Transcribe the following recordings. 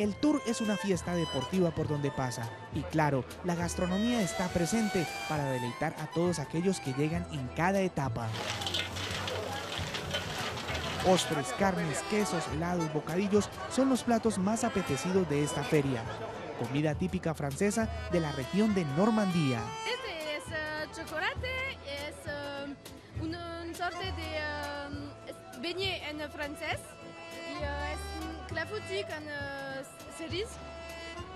El Tour es una fiesta deportiva por donde pasa y claro, la gastronomía está presente para deleitar a todos aquellos que llegan en cada etapa. Postres, carnes, quesos, helados, bocadillos son los platos más apetecidos de esta feria. Comida típica francesa de la región de Normandía. Este es uh, chocolate, es uh, una sorte de uh, beignet en francés y es un clafoutis con cerise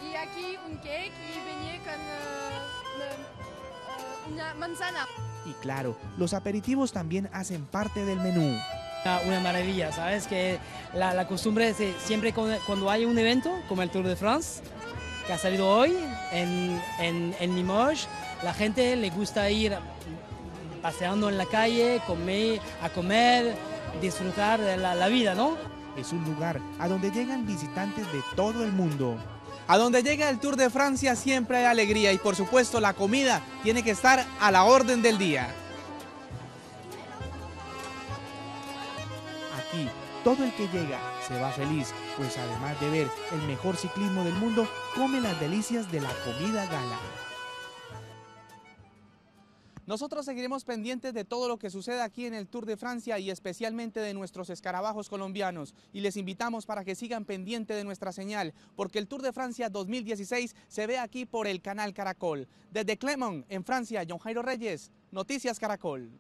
y aquí un cake y beignet con una manzana. Y claro, los aperitivos también hacen parte del menú. Una maravilla, ¿sabes? Que la, la costumbre es siempre cuando hay un evento como el Tour de France, que ha salido hoy en, en, en Limoges, la gente le gusta ir paseando en la calle, comer, a comer, disfrutar de la, la vida, ¿no? Es un lugar a donde llegan visitantes de todo el mundo. A donde llega el Tour de Francia siempre hay alegría y por supuesto la comida tiene que estar a la orden del día. Aquí, todo el que llega se va feliz, pues además de ver el mejor ciclismo del mundo, come las delicias de la comida gala. Nosotros seguiremos pendientes de todo lo que sucede aquí en el Tour de Francia y especialmente de nuestros escarabajos colombianos. Y les invitamos para que sigan pendientes de nuestra señal, porque el Tour de Francia 2016 se ve aquí por el canal Caracol. Desde Clermont, en Francia, John Jairo Reyes, Noticias Caracol.